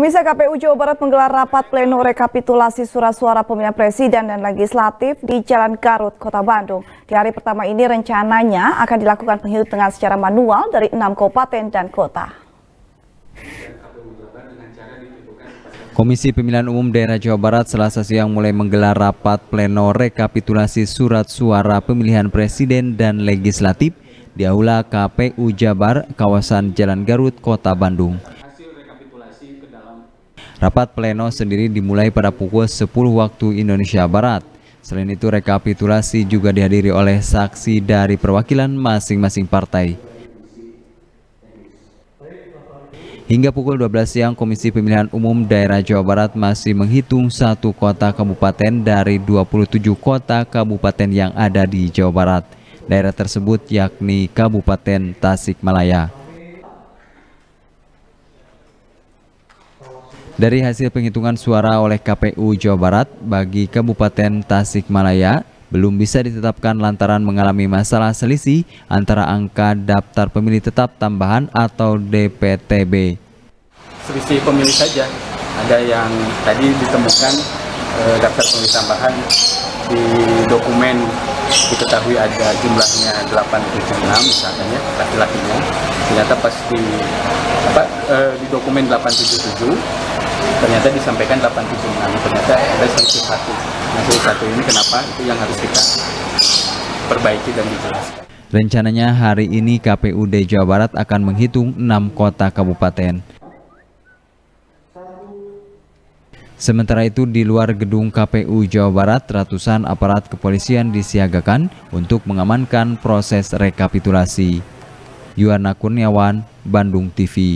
Komisi KPU Jawa Barat menggelar rapat pleno rekapitulasi surat suara pemilihan presiden dan legislatif di Jalan Garut, Kota Bandung. Di hari pertama ini rencananya akan dilakukan penghitungan secara manual dari enam kabupaten dan kota. Komisi Pemilihan Umum Daerah Jawa Barat selasa siang mulai menggelar rapat pleno rekapitulasi surat suara pemilihan presiden dan legislatif di Aula KPU Jabar, kawasan Jalan Garut, Kota Bandung. Rapat pleno sendiri dimulai pada pukul 10 waktu Indonesia Barat. Selain itu rekapitulasi juga dihadiri oleh saksi dari perwakilan masing-masing partai. Hingga pukul 12 siang, Komisi Pemilihan Umum Daerah Jawa Barat masih menghitung satu kota kabupaten dari 27 kota kabupaten yang ada di Jawa Barat. Daerah tersebut yakni Kabupaten Tasikmalaya. Dari hasil penghitungan suara oleh KPU Jawa Barat bagi Kabupaten Tasikmalaya belum bisa ditetapkan lantaran mengalami masalah selisih antara angka daftar pemilih tetap tambahan atau DPTB. Selisih pemilih saja, ada yang tadi ditemukan eh, daftar pemilih tambahan. Di dokumen diketahui ada jumlahnya 876 misalnya laki-lakinya. Ternyata pas di apa eh, di dokumen 877 ternyata disampaikan 876 ternyata ada selisih satu nah selisih satu ini kenapa itu yang harus kita perbaiki dan dijelaskan Rencananya hari ini KPUD Jawa Barat akan menghitung 6 kota kabupaten. Sementara itu di luar gedung KPU Jawa Barat, ratusan aparat kepolisian disiagakan untuk mengamankan proses rekapitulasi. Yuana Kurniawan, Bandung TV